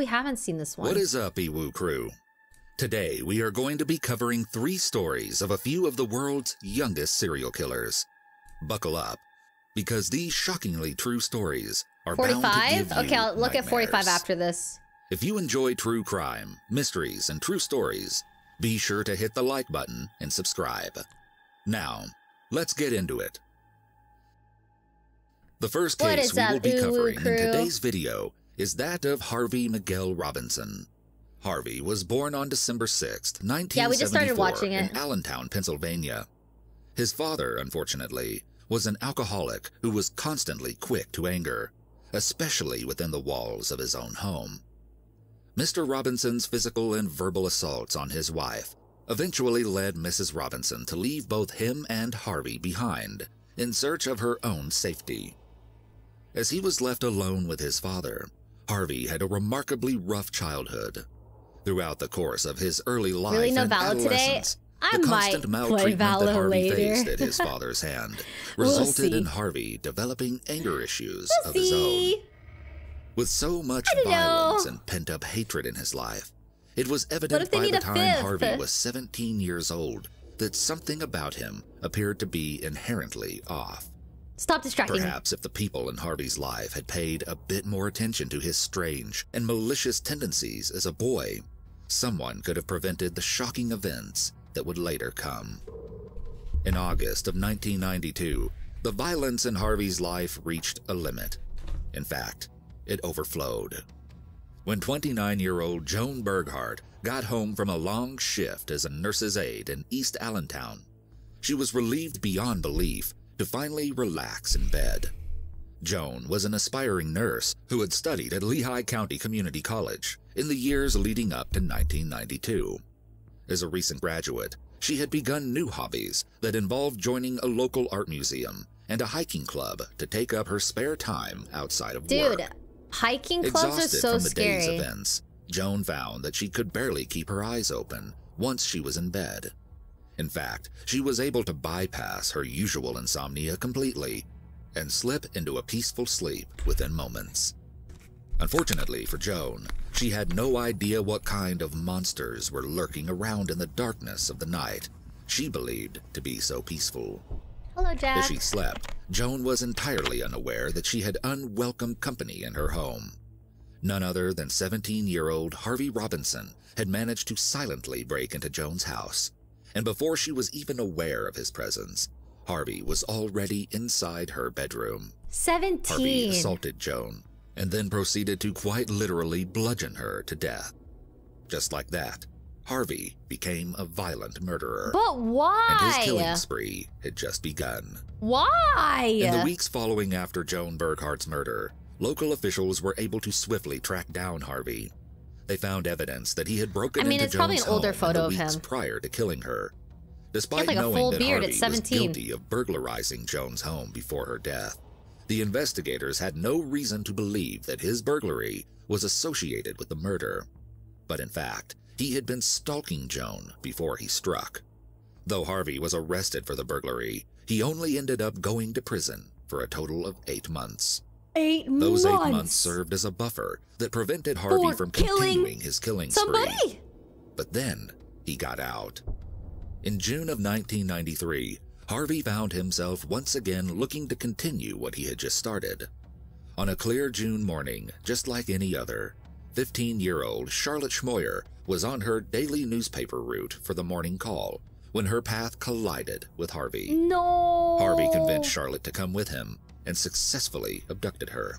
We haven't seen this one. What is up, Ewu crew? Today, we are going to be covering three stories of a few of the world's youngest serial killers. Buckle up, because these shockingly true stories are bound to 45? give you Okay, I'll look at 45 after this. If you enjoy true crime, mysteries, and true stories, be sure to hit the like button and subscribe. Now, let's get into it. The first case we will be covering in today's video is that of Harvey Miguel Robinson. Harvey was born on December 6th, 1974 Yeah, we just started watching it. in Allentown, Pennsylvania. His father, unfortunately, was an alcoholic who was constantly quick to anger, especially within the walls of his own home. Mr. Robinson's physical and verbal assaults on his wife eventually led Mrs. Robinson to leave both him and Harvey behind in search of her own safety. As he was left alone with his father, Harvey had a remarkably rough childhood. Throughout the course of his early life Really, no and adolescence, I the might constant maltreatment that Harvey later. faced at his father's hand We'll resulted in Harvey developing anger issues We'll of his own. With so much violence know. and pent up hatred in his life, it was evident by the time fifth? Harvey was 17 years old that something about him appeared to be inherently off. Stop distracting me. Perhaps if the people in Harvey's life had paid a bit more attention to his strange and malicious tendencies as a boy, someone could have prevented the shocking events that would later come. In August of 1992, the violence in Harvey's life reached a limit. In fact, it overflowed. When 29 year old Joan Burghardt got home from a long shift as a nurse's aide in East Allentown, she was relieved beyond belief to finally relax in bed. Joan was an aspiring nurse who had studied at Lehigh County Community College in the years leading up to 1992. As a recent graduate, she had begun new hobbies that involved joining a local art museum and a hiking club to take up her spare time outside of Dude, work. Dude, hiking clubs are Exhausted so from the day's events, Joan found that she could barely keep her eyes open once she was in bed. In fact, she was able to bypass her usual insomnia completely and slip into a peaceful sleep within moments. Unfortunately for Joan, she had no idea what kind of monsters were lurking around in the darkness of the night she believed to be so peaceful. Hello, As she slept, Joan was entirely unaware that she had unwelcome company in her home. None other than 17 year old Harvey Robinson had managed to silently break into Joan's house, and before she was even aware of his presence, Harvey was already inside her bedroom. 17. Harvey assaulted Joan and then proceeded to quite literally bludgeon her to death. Just like that, Harvey became a violent murderer. But why? and his killing spree had just begun. Why? In the weeks following after Joan Burghardt's murder, local officials were able to swiftly track down Harvey. They found evidence that he had broken I mean, into it's probably Joan's an older home in the of weeks him. prior to killing her. Despite like a knowing full that beard Harvey at was guilty of burglarizing Joan's home before her death, the investigators had no reason to believe that his burglary was associated with the murder. But in fact, he had been stalking Joan before he struck. Though Harvey was arrested for the burglary, he only ended up going to prison for a total of eight months. Eight Those months. eight months served as a buffer that prevented Harvey For from continuing his killing spree. But then he got out. In June of 1993, Harvey found himself once again looking to continue what he had just started. On a clear June morning, just like any other, 15 year old Charlotte Schmoyer was on her daily newspaper route for the morning call when her path collided with Harvey. No. Harvey convinced Charlotte to come with him and successfully abducted her.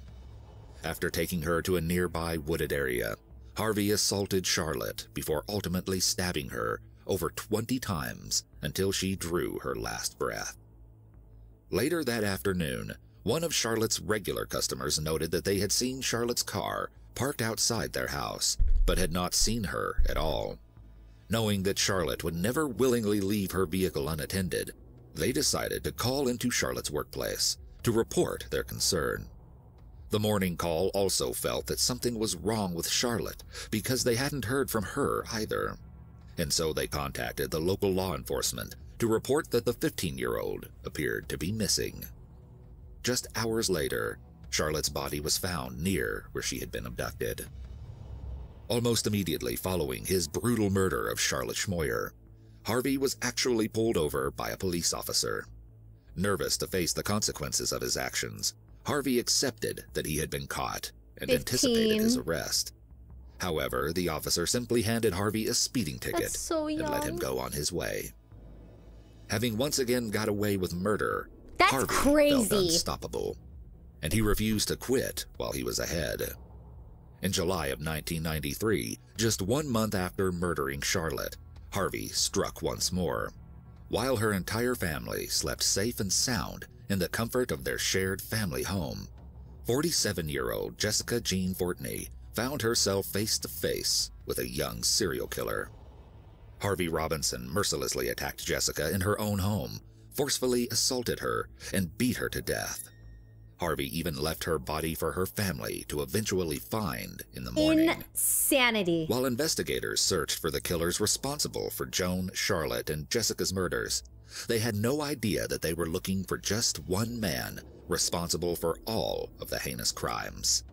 After taking her to a nearby wooded area, Harvey assaulted Charlotte before ultimately stabbing her over 20 times until she drew her last breath. Later that afternoon, one of Charlotte's regular customers noted that they had seen Charlotte's car parked outside their house, but had not seen her at all. Knowing that Charlotte would never willingly leave her vehicle unattended, they decided to call into Charlotte's workplace to report their concern. The morning call also felt that something was wrong with Charlotte because they hadn't heard from her either. And so they contacted the local law enforcement to report that the 15 year old appeared to be missing. Just hours later, Charlotte's body was found near where she had been abducted. Almost immediately following his brutal murder of Charlotte Schmoyer, Harvey was actually pulled over by a police officer. Nervous to face the consequences of his actions, Harvey accepted that he had been caught and 15. anticipated his arrest. However, the officer simply handed Harvey a speeding ticket so and let him go on his way. Having once again got away with murder, That's Harvey crazy. felt unstoppable, and he refused to quit while he was ahead. In July of 1993, just one month after murdering Charlotte, Harvey struck once more. While her entire family slept safe and sound in the comfort of their shared family home, 47 year old Jessica Jean Fortney found herself face to face with a young serial killer. Harvey Robinson mercilessly attacked Jessica in her own home, forcefully assaulted her, and beat her to death. Harvey even left her body for her family to eventually find in the morning. Insanity. While investigators searched for the killers responsible for Joan, Charlotte, and Jessica's murders, they had no idea that they were looking for just one man responsible for all of the heinous crimes.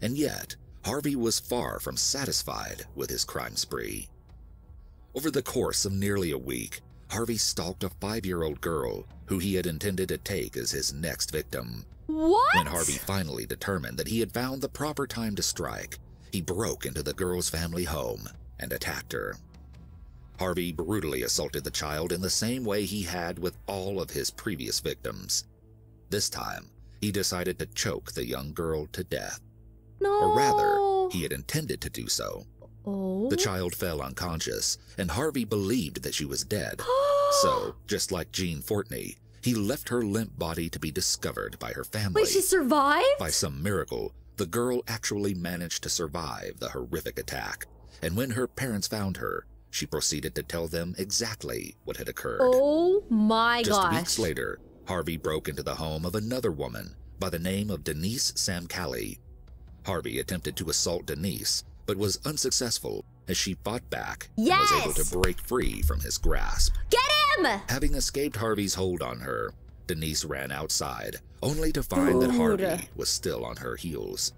And yet, Harvey was far from satisfied with his crime spree. Over the course of nearly a week, Harvey stalked a five year old girl who he had intended to take as his next victim. What? When Harvey finally determined that he had found the proper time to strike, he broke into the girl's family home and attacked her. Harvey brutally assaulted the child in the same way he had with all of his previous victims. This time, he decided to choke the young girl to death. no. Or rather, he had intended to do so. Oh. The child fell unconscious, and Harvey believed that she was dead. So, just like Jean Fortney, he left her limp body to be discovered by her family. Wait, she survived? By some miracle, the girl actually managed to survive the horrific attack, and when her parents found her, she proceeded to tell them exactly what had occurred. Oh my Just gosh. weeks later, Harvey broke into the home of another woman by the name of Denise Samcali. Harvey attempted to assault Denise, but was unsuccessful as she fought back and was able to break free from his grasp. Get him! Having escaped Harvey's hold on her, Denise ran outside, only to find that Harvey was still on her heels.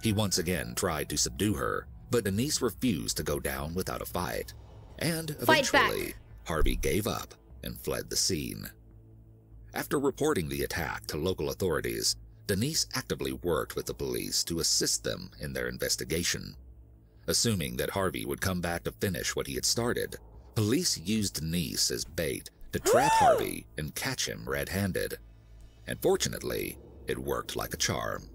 He once again tried to subdue her, but Denise refused to go down without a fight. And eventually, Harvey gave up and fled the scene. After reporting the attack to local authorities, Denise actively worked with the police to assist them in their investigation. Assuming that Harvey would come back to finish what he had started, police used Denise as bait to trap Harvey and catch him red handed. And fortunately, it worked like a charm.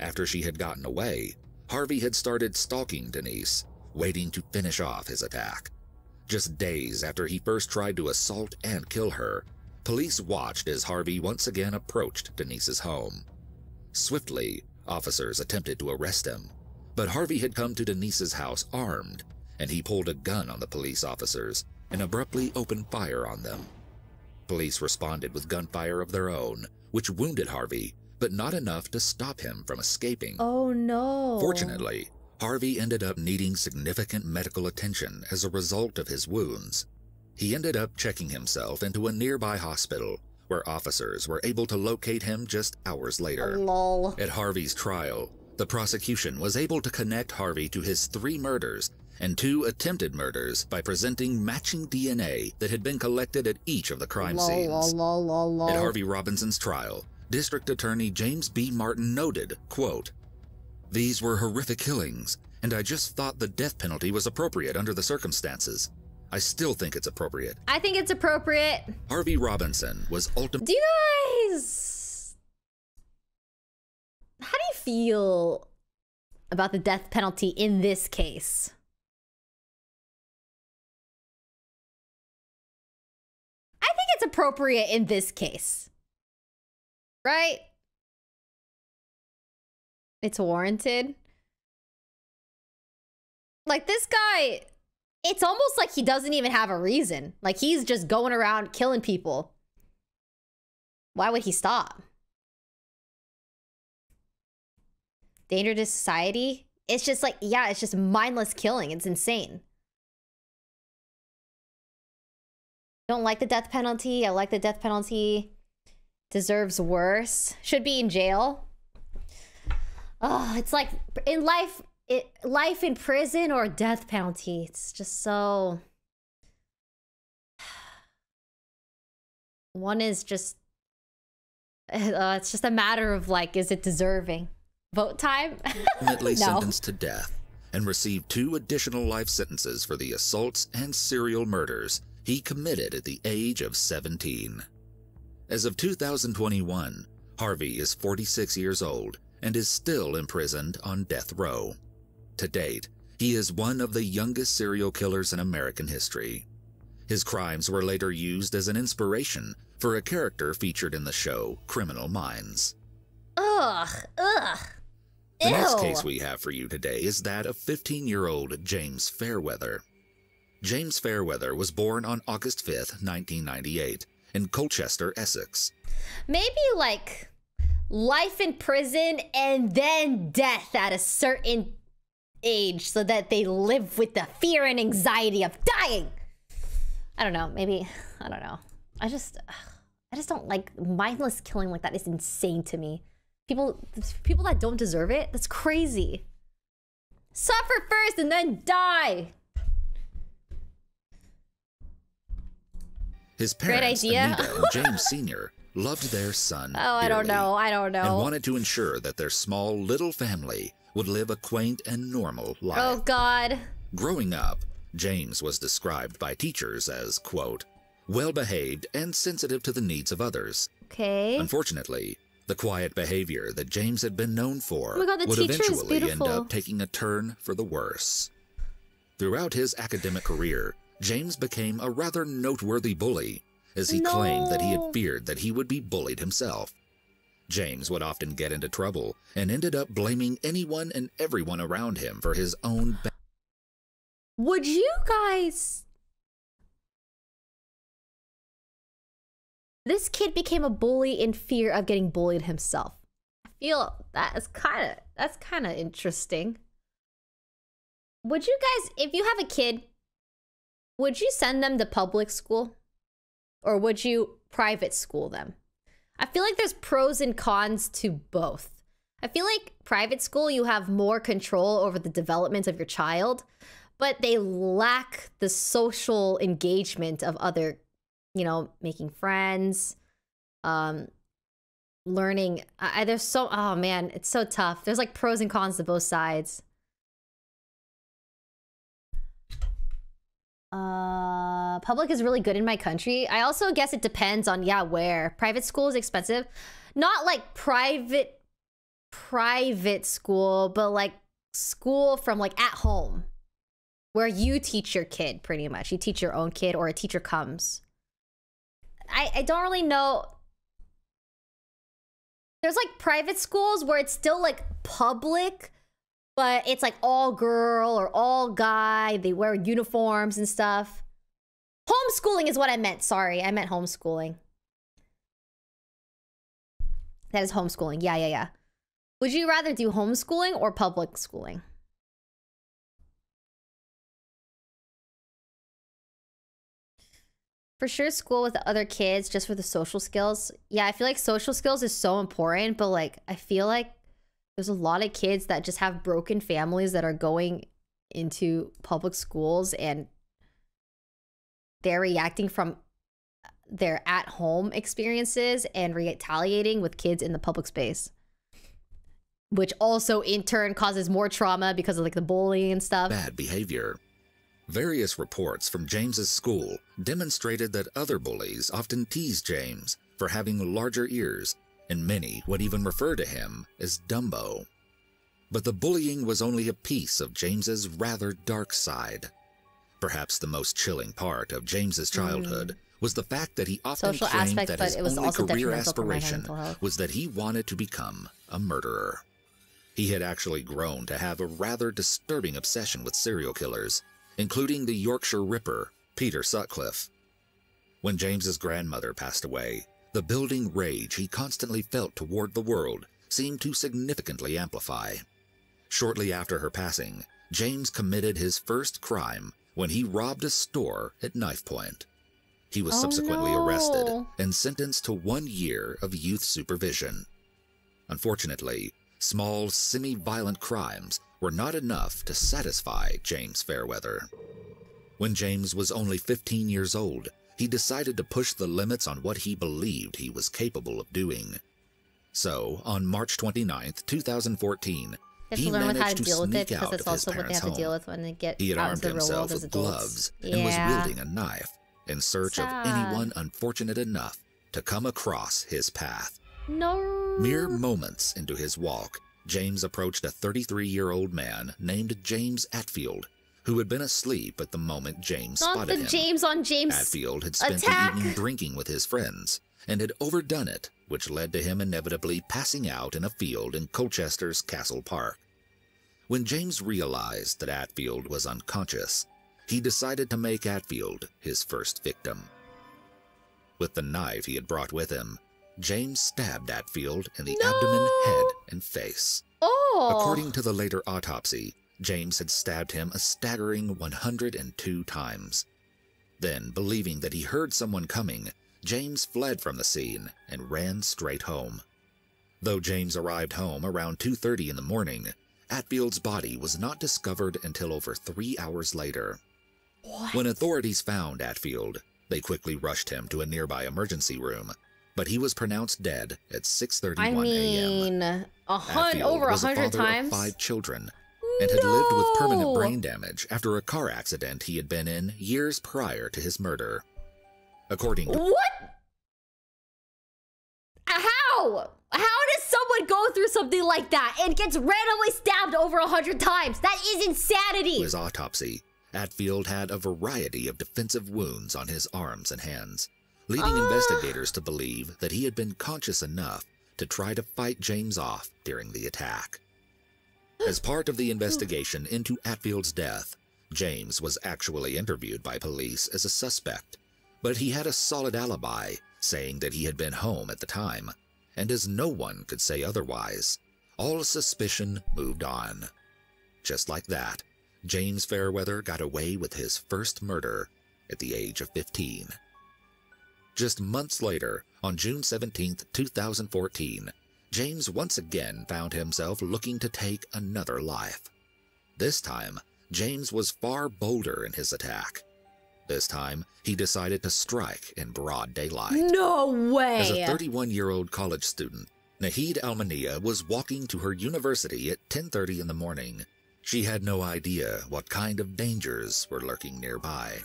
After she had gotten away, Harvey had started stalking Denise, waiting to finish off his attack. Just days after he first tried to assault and kill her, police watched as Harvey once again approached Denise's home. Swiftly, officers attempted to arrest him, but Harvey had come to Denise's house armed, and he pulled a gun on the police officers and abruptly opened fire on them. Police responded with gunfire of their own, which wounded Harvey, but not enough to stop him from escaping. Oh no. Fortunately, Harvey ended up needing significant medical attention as a result of his wounds. He ended up checking himself into a nearby hospital where officers were able to locate him just hours later. Oh, lol. At Harvey's trial, the prosecution was able to connect Harvey to his three murders and two attempted murders by presenting matching DNA that had been collected at each of the crime lol, scenes. lol, lol. At Harvey Robinson's trial, District Attorney James B. Martin noted, quote, These were horrific killings, and I just thought the death penalty was appropriate under the circumstances. I still think it's appropriate. I think it's appropriate. Harvey Robinson was ultimately Do you guys. Feel about the death penalty in this case? I think it's appropriate in this case. Right? It's warranted. Like, this guy, it's almost like he doesn't even have a reason. Like, he's just going around killing people. Why would he stop? Danger to society? It's just like, yeah, it's just mindless killing. It's insane. Don't like the death penalty. I like the death penalty. Deserves worse. Should be in jail. Oh, it's like in life, it, life in prison or death penalty. It's just so. One is just. Uh, it's just a matter of like, is it deserving? Vote time? ultimately no. sentenced to death and received two additional life sentences for the assaults and serial murders he committed at the age of 17. As of 2021, Harvey is 46 years old and is still imprisoned on death row. To date, he is one of the youngest serial killers in American history. His crimes were later used as an inspiration for a character featured in the show Criminal Minds. Ugh, ugh. The next case we have for you today is that of 15 year old James Fairweather. James Fairweather was born on August 5th, 1998, in Colchester, Essex. Maybe like life in prison and then death at a certain age so that they live with the fear and anxiety of dying. I don't know. Maybe, I don't know. I just, I just don't like mindless killing like that is insane to me. People, people that don't deserve it, that's crazy. Suffer first and then die. His Great parents, idea. Anita and James Sr., loved their son. Oh, I don't know. I don't know. And wanted to ensure that their small little family would live a quaint and normal oh, life. Oh God. Growing up, James was described by teachers as, quote, well behaved and sensitive to the needs of others. Okay. Unfortunately, the quiet behavior that James had been known for Oh God, would eventually end up taking a turn for the worse. Throughout his academic career, James became a rather noteworthy bully, as he claimed that he had feared that he would be bullied himself. James would often get into trouble and ended up blaming anyone and everyone around him for his own bad Would you guys? This kid became a bully in fear of getting bullied himself. I feel that is kind of that's kind of interesting. Would you guys, if you have a kid, would you send them to public school, or would you private school them? I feel like there's pros and cons to both. I feel like private school, you have more control over the development of your child, but they lack the social engagement of other, you know, making friends, um, learning. I, there's so, oh man, it's so tough. There's like pros and cons to both sides. Uh, public is really good in my country. I also guess it depends on yeah where. Private school is expensive, not like private private school, but like school from like at home, where you teach your kid pretty much. You teach your own kid, or a teacher comes. I I don't really know. There's like private schools where it's still like public, but it's like all girl or all guy. They wear uniforms and stuff. Homeschooling is what I meant. Sorry, I meant homeschooling. That is homeschooling. Yeah, yeah, yeah. Would you rather do homeschooling or public schooling? For sure, school with other kids just for the social skills. Yeah, I feel like social skills is so important, but like, I feel like there's a lot of kids that just have broken families that are going into public schools and they're reacting from their at home experiences and retaliating with kids in the public space which also in turn causes more trauma because of like the bullying and stuff bad behavior. Various reports from James's school demonstrated that other bullies often teased James for having larger ears, and many would even refer to him as Dumbo. But the bullying was only a piece of James's rather dark side. Perhaps the most chilling part of James's hmm. childhood was the fact that he often Social claimed aspect, that his only career detrimental for my aspiration was that he wanted to become a murderer. He had actually grown to have a rather disturbing obsession with serial killers, including the Yorkshire Ripper, Peter Sutcliffe. When James's grandmother passed away, the building rage he constantly felt toward the world seemed to significantly amplify. Shortly after her passing, James committed his first crime when he robbed a store at knife point. He was Oh, subsequently arrested and sentenced to one year of youth supervision. Unfortunately, small, semi violent crimes were not enough to satisfy James Fairweather. When James was only 15 years old, he decided to push the limits on what he believed he was capable of doing. So, on March 29, 2014, You have he to learn with how managed to to deal with it sneak because out of his also what they parents' have to deal home. with when they get He had armed into the real world himself with gloves yeah. and was wielding a knife in search of anyone unfortunate enough to come across his path. No. Mere moments into his walk, James approached a 33 year old man named James Atfield, who had been asleep at the moment James Not spotted the him. James on James. Atfield had spent attack. the evening drinking with his friends and had overdone it, which led to him inevitably passing out in a field in Colchester's Castle Park. When James realized that Atfield was unconscious, he decided to make Atfield his first victim. With the knife he had brought with him, James stabbed Atfield in the No! abdomen, head, and face. Oh. According to the later autopsy, James had stabbed him a staggering 102 times. Then, believing that he heard someone coming, James fled from the scene and ran straight home. Though James arrived home around 2:30 in the morning, Atfield's body was not discovered until over 3 hours later. What? When authorities found Atfield, they quickly rushed him to a nearby emergency room, but he was pronounced dead at 6:31 I a.m. mean, a hundred Atfield over a was a hundred father times. of five children and had lived with permanent brain damage after a car accident he had been in years prior to his murder. According to What? How? How does someone go through something like that and gets randomly stabbed over a hundred times? That is insanity. his autopsy, Atfield had a variety of defensive wounds on his arms and hands, leading Ah. investigators to believe that he had been conscious enough to try to fight James off during the attack. As part of the investigation into Atfield's death, James was actually interviewed by police as a suspect, but he had a solid alibi saying that he had been home at the time, and as no one could say otherwise, all suspicion moved on. Just like that, James Fairweather got away with his first murder at the age of 15. Just months later, on June 17, 2014, James once again found himself looking to take another life. This time, James was far bolder in his attack. This time, he decided to strike in broad daylight. no way. As a 31 year old college student, Nahid Almanea was walking to her university at 10:30 in the morning. She had no idea what kind of dangers were lurking nearby.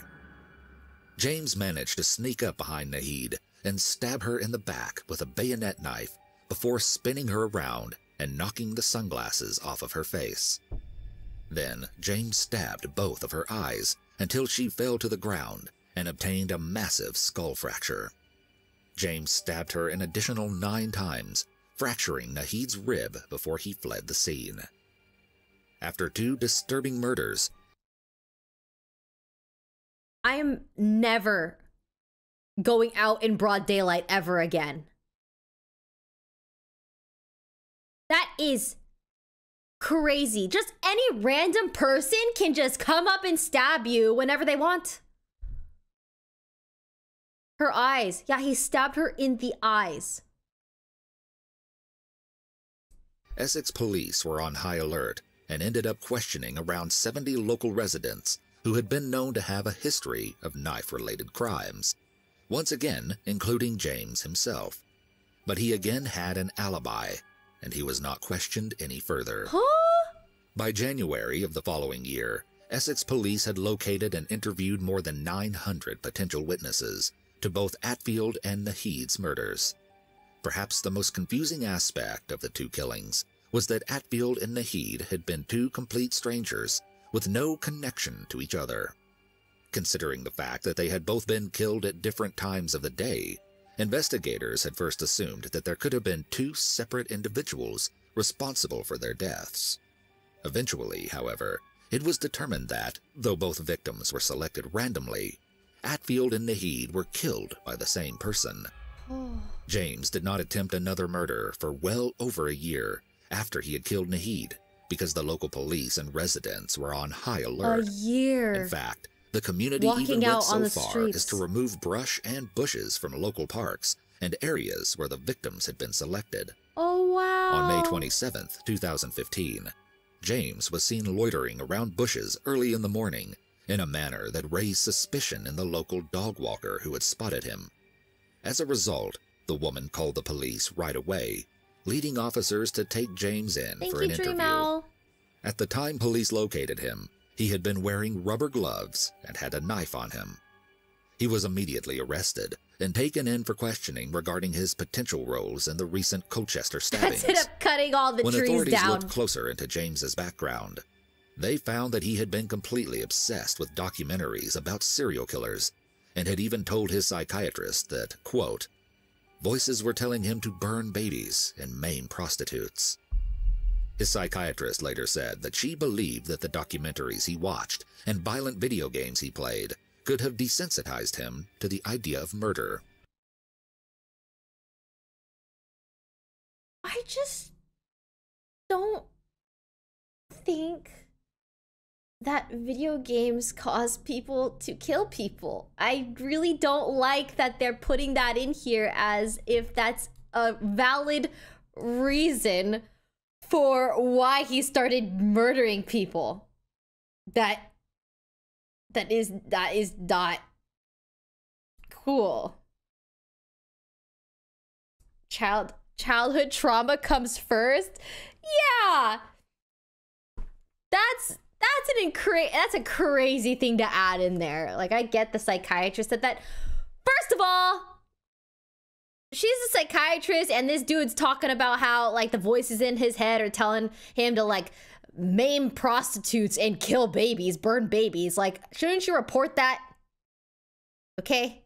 James managed to sneak up behind Nahid and stab her in the back with a bayonet knife before spinning her around and knocking the sunglasses off of her face. Then James stabbed both of her eyes until she fell to the ground and obtained a massive skull fracture. James stabbed her an additional nine times, fracturing Nahid's rib before he fled the scene. After two disturbing murders, I am never going out in broad daylight ever again. That is crazy. Just any random person can just come up and stab you whenever they want. Her eyes. Yeah, he stabbed her in the eyes. Essex police were on high alert and ended up questioning around 70 local residents who had been known to have a history of knife related crimes, once again, including James himself. But he again had an alibi, and he was not questioned any further. Huh? By January of the following year, Essex police had located and interviewed more than 900 potential witnesses to both Atfield and Nahid's murders. Perhaps the most confusing aspect of the two killings was that Atfield and Nahid had been two complete strangers with no connection to each other. Considering the fact that they had both been killed at different times of the day, investigators had first assumed that there could have been two separate individuals responsible for their deaths. Eventually, however, it was determined that, though both victims were selected randomly, Atfield and Nahid were killed by the same person. James did not attempt another murder for well over a year after he had killed Nahid because the local police and residents were on high alert. A year. In fact, the community Walking even went so far streets. as to remove brush and bushes from local parks and areas where the victims had been selected. oh Wow. On May 27, 2015, James was seen loitering around bushes early in the morning in a manner that raised suspicion in the local dog walker who had spotted him. As a result, the woman called the police right away, leading officers to take James in Thank for you, an interview. At the time police located him, he had been wearing rubber gloves and had a knife on him. He was immediately arrested and taken in for questioning regarding his potential roles in the recent Colchester stabbings. Ended up cutting all the when trees authorities down. looked closer into James's background, they found that he had been completely obsessed with documentaries about serial killers and had even told his psychiatrist that, quote, voices were telling him to burn babies and maim prostitutes. His psychiatrist later said that she believed that the documentaries he watched and violent video games he played could have desensitized him to the idea of murder. I just don't think that video games cause people to kill people. I really don't like that they're putting that in here as if that's a valid reason for why he started murdering people. That that is that is not cool. Child childhood trauma comes first. Yeah. That's that's an incra- that's a crazy thing to add in there. Like I get the psychiatrist said that first of all, she's a psychiatrist and this dude's talking about how like the voices in his head are telling him to like maim prostitutes and kill babies, burn babies. Like shouldn't you report that? Okay?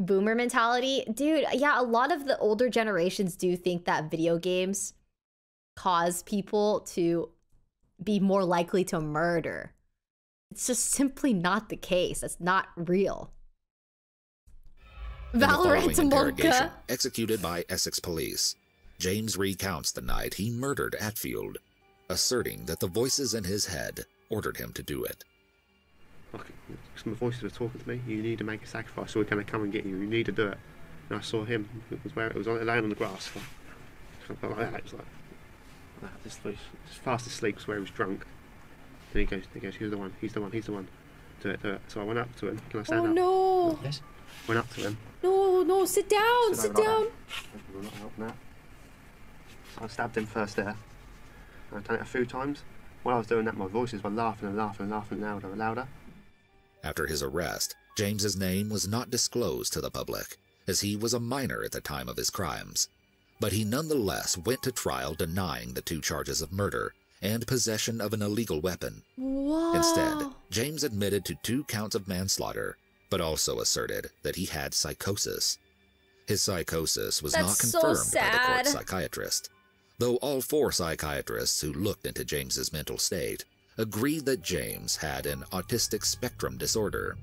boomer mentality. Dude, yeah, a lot of the older generations do think that video games cause people to be more likely to murder. It's just simply not the case. That's not real. In the following Valorant interrogation, executed by Essex police, James recounts the night he murdered Atfield, asserting that the voices in his head ordered him to do it. Like, some voices were talking to me. You need to make a sacrifice, so we're going to come and get you. You need to do it. And I saw him. It was where it was on, laying on the grass, like, like that. It was like, like. This was just fast asleep. Was where he was drunk. Then he goes, he goes, he's the one. He's the one. He's the one. Do it, do it. So I went up to him. Can I stand Oh up? no. Yes. Went up to him. No, no, sit down, sit over like down. We're not helping that. So I stabbed him first there. And I've done it a few times. While I was doing that, my voices were laughing and laughing and laughing louder and louder. After his arrest, James's name was not disclosed to the public, as he was a minor at the time of his crimes. But he nonetheless went to trial denying the two charges of murder and possession of an illegal weapon. Wow. Instead, James admitted to two counts of manslaughter, but also asserted that he had psychosis. His psychosis was not That's so confirmed by the court psychiatrist, though all four psychiatrists who looked into James's mental state agreed that James had an autistic spectrum disorder.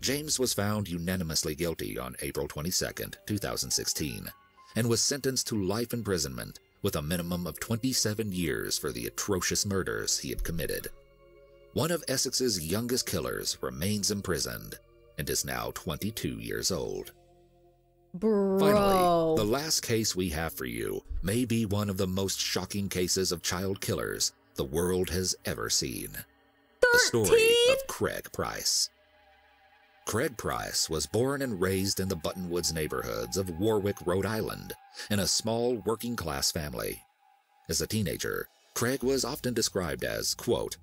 James was found unanimously guilty on April 22, 2016, and was sentenced to life imprisonment with a minimum of 27 years for the atrocious murders he had committed. One of Essex's youngest killers remains imprisoned and is now 22 years old. Bro. Finally, the last case we have for you may be one of the most shocking cases of child killers the world has ever seen. The story of Craig Price. Craig Price was born and raised in the Buttonwoods neighborhoods of Warwick, Rhode Island, in a small working class family. As a teenager, Craig was often described as, quote,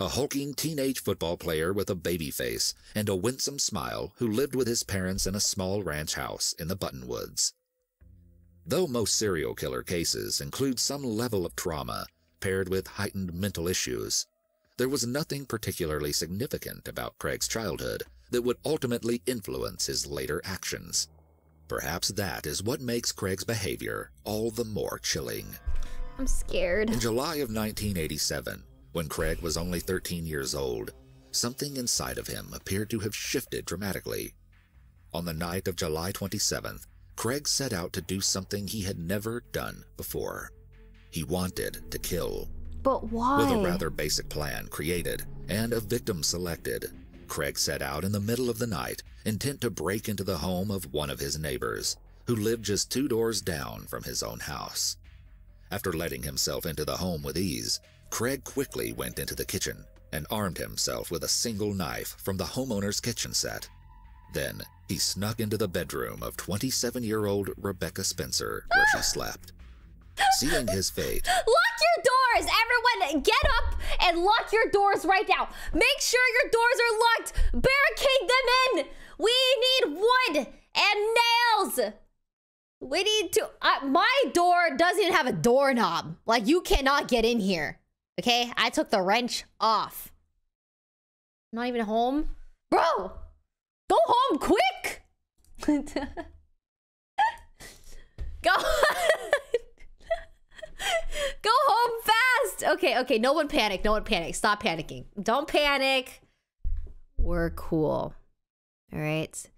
a hulking teenage football player with a baby face and a winsome smile who lived with his parents in a small ranch house in the Buttonwoods. Though most serial killer cases include some level of trauma paired with heightened mental issues, there was nothing particularly significant about Craig's childhood that would ultimately influence his later actions. Perhaps that is what makes Craig's behavior all the more chilling. I'm scared. In July of 1987, when Craig was only 13 years old, something inside of him appeared to have shifted dramatically. On the night of July 27th, Craig set out to do something he had never done before. He wanted to kill. But why? With a rather basic plan created and a victim selected, Craig set out in the middle of the night, intent to break into the home of one of his neighbors, who lived just two doors down from his own house. After letting himself into the home with ease, Craig quickly went into the kitchen and armed himself with a single knife from the homeowner's kitchen set. Then he snuck into the bedroom of 27 year old Rebecca Spencer, where she slept. Seeing his fate, Lock your doors! Everyone, get up and lock your doors right now. Make sure your doors are locked. Barricade them in. We need wood and nails. We need to. Uh, my door doesn't even have a doorknob. Like, you cannot get in here. Okay? I took the wrench off. Not even home? Bro! Go home quick! Go. Go home Okay, okay. No one panic. No one panic. Stop panicking. Don't panic. We're cool. All right.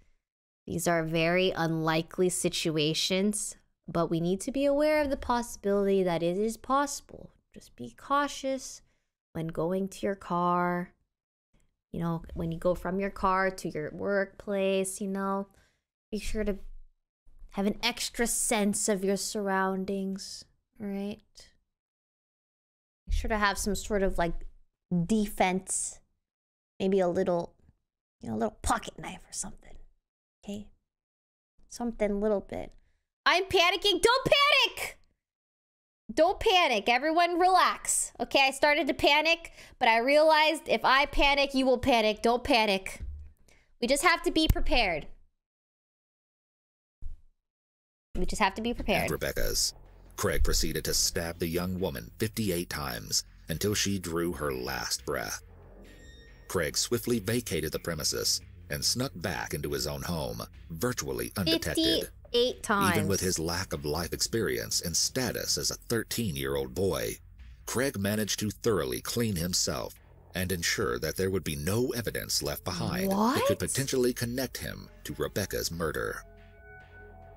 These are very unlikely situations, but we need to be aware of the possibility that it is possible. Just be cautious when going to your car. You know, when you go from your car to your workplace, you know, be sure to have an extra sense of your surroundings, right? Sure to have some sort of like defense, maybe a little, you know, a little pocket knife or something. Okay, something little bit. I'm panicking. Don't panic. Don't panic. Everyone relax. Okay, I started to panic, but I realized if I panic, you will panic. Don't panic. We just have to be prepared. We just have to be and prepared. Rebecca's, Craig proceeded to stab the young woman 58 times until she drew her last breath. Craig swiftly vacated the premises and snuck back into his own home, virtually undetected. 58 times. Even with his lack of life experience and status as a 13 year old boy, Craig managed to thoroughly clean himself and ensure that there would be no evidence left behind that could potentially connect him to Rebecca's murder.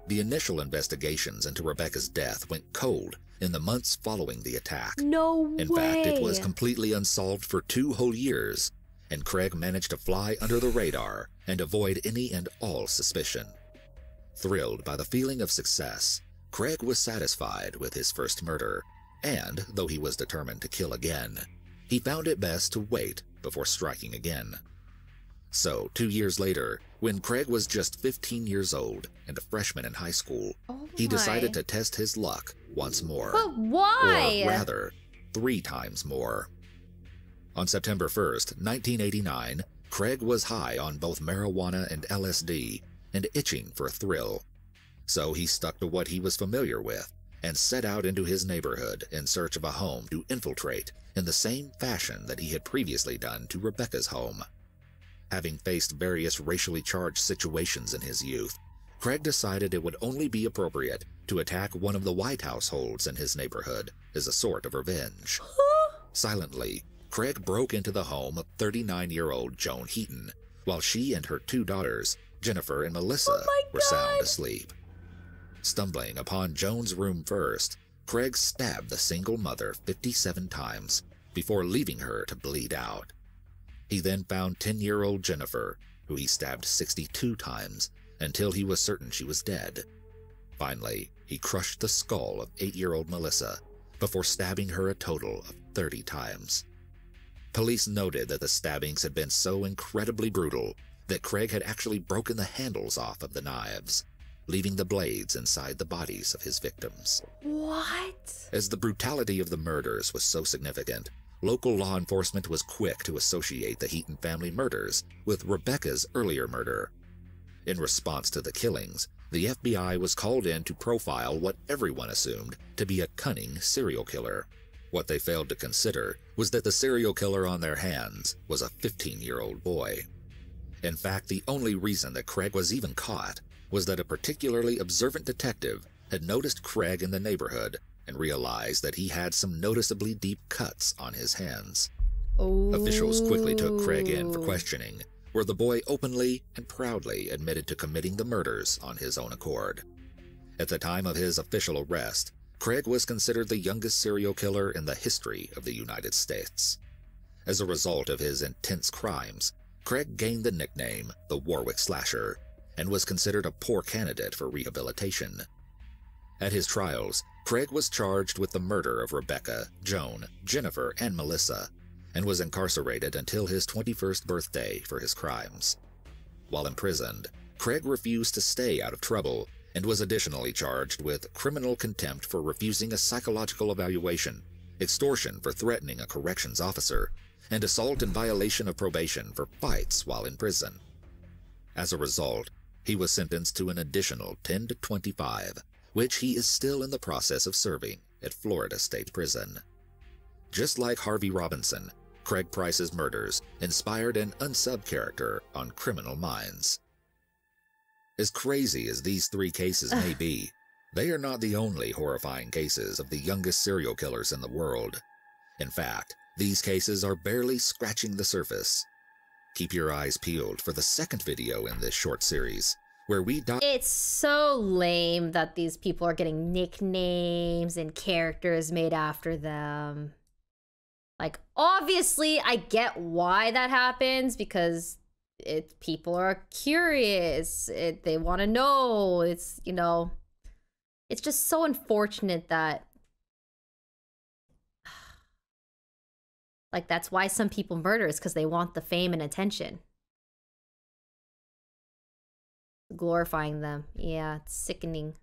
The initial investigations into Rebecca's death went cold in the months following the attack. No In way. fact, it was completely unsolved for two whole years, and Craig managed to fly under the radar and avoid any and all suspicion. Thrilled by the feeling of success, Craig was satisfied with his first murder, and though he was determined to kill again, he found it best to wait before striking again. So, two years later, when Craig was just 15 years old and a freshman in high school, Oh he decided to test his luck once more. But why? Or rather, three times more. On September 1st, 1989, Craig was high on both marijuana and LSD and itching for a thrill. So he stuck to what he was familiar with and set out into his neighborhood in search of a home to infiltrate in the same fashion that he had previously done to Rebecca's home. Having faced various racially charged situations in his youth, Craig decided it would only be appropriate to attack one of the white households in his neighborhood as a sort of revenge. Silently, Craig broke into the home of 39 year old Joan Heaton, while she and her two daughters, Jennifer and Melissa, Oh were sound asleep. Stumbling upon Joan's room first, Craig stabbed the single mother 57 times before leaving her to bleed out. He then found 10 year old Jennifer, who he stabbed 62 times until he was certain she was dead. Finally, he crushed the skull of 8 year old Melissa before stabbing her a total of 30 times. Police noted that the stabbings had been so incredibly brutal that Craig had actually broken the handles off of the knives, leaving the blades inside the bodies of his victims. What? As the brutality of the murders was so significant, local law enforcement was quick to associate the Heaton family murders with Rebecca's earlier murder. In response to the killings, the FBI was called in to profile what everyone assumed to be a cunning serial killer. What they failed to consider was that the serial killer on their hands was a 15 year old boy. In fact, the only reason that Craig was even caught was that a particularly observant detective had noticed Craig in the neighborhood and realized that he had some noticeably deep cuts on his hands. Officials quickly took Craig in for oh. questioning, where the boy openly and proudly admitted to committing the murders on his own accord. At the time of his official arrest, Craig was considered the youngest serial killer in the history of the United States. As a result of his intense crimes, Craig gained the nickname the Warwick Slasher and was considered a poor candidate for rehabilitation. At his trials, Craig was charged with the murder of Rebecca, Joan, Jennifer, and Melissa, and was incarcerated until his 21st birthday for his crimes. While imprisoned, Craig refused to stay out of trouble and was additionally charged with criminal contempt for refusing a psychological evaluation, extortion for threatening a corrections officer, and assault in violation of probation for fights while in prison. As a result, he was sentenced to an additional 10 to 25, which he is still in the process of serving at Florida State Prison. Just like Harvey Robinson, Craig Price's murders inspired an unsub character on Criminal Minds. As crazy as these three cases may be, they are not the only horrifying cases of the youngest serial killers in the world. In fact, these cases are barely scratching the surface. Keep your eyes peeled for the second video in this short series, where we dive. It's so lame that these people are getting nicknames and characters made after them. Like, obviously, I get why that happens because it people are curious. It, they want to know. It's you know, it's just so unfortunate that like that's why some people murder is because they want the fame and attention. Glorifying them. Yeah, it's sickening.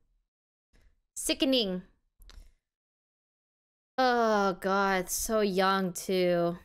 Sickening. Oh god, so young too.